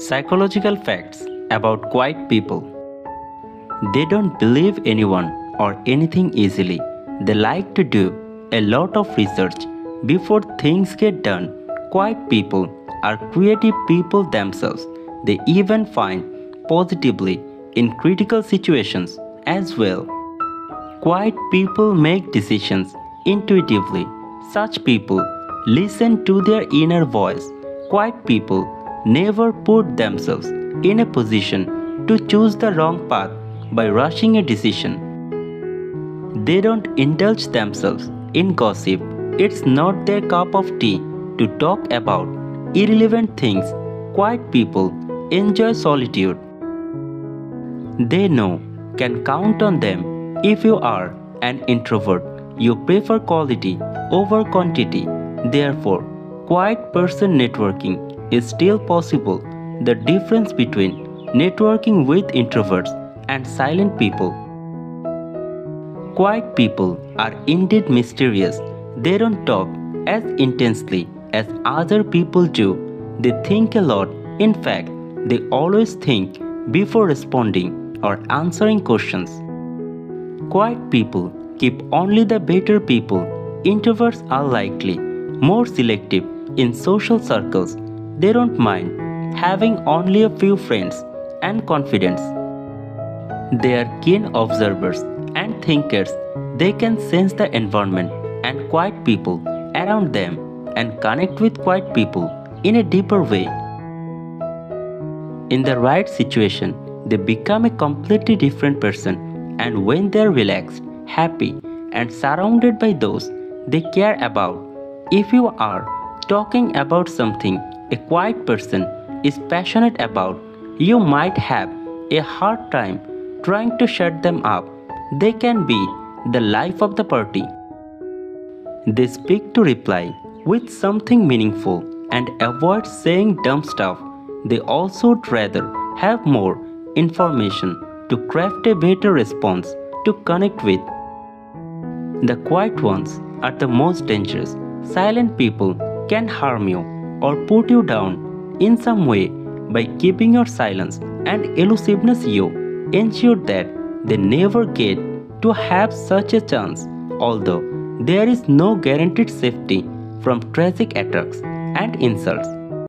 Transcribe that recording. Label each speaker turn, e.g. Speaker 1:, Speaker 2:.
Speaker 1: Psychological facts about quiet people. They don't believe anyone or anything easily. They like to do a lot of research before things get done. Quiet people are creative people themselves. They even find positively in critical situations as well. Quiet people make decisions intuitively. Such people listen to their inner voice. Quiet people never put themselves in a position to choose the wrong path by rushing a decision. They don't indulge themselves in gossip. It's not their cup of tea to talk about irrelevant things. Quiet people enjoy solitude. They know can count on them if you are an introvert. You prefer quality over quantity. Therefore, quiet person networking is still possible. The difference between networking with introverts and silent people. Quiet people are indeed mysterious. They don't talk as intensely as other people do. They think a lot. In fact, they always think before responding or answering questions. Quiet people keep only the better people. Introverts are likely more selective in social circles. They don't mind having only a few friends and confidence. They are keen observers and thinkers. They can sense the environment and quiet people around them and connect with quiet people in a deeper way. In the right situation, they become a completely different person, and when they're relaxed, happy, and surrounded by those they care about, if you are talking about something a quiet person is passionate about, you might have a hard time trying to shut them up. They can be the life of the party. They speak to reply with something meaningful and avoid saying dumb stuff. They also rather have more information to craft a better response to connect with. The quiet ones are the most dangerous. Silent people can harm you or put you down in some way by keeping your silence and elusiveness you ensure that they never get to have such a chance although there is no guaranteed safety from tragic attacks and insults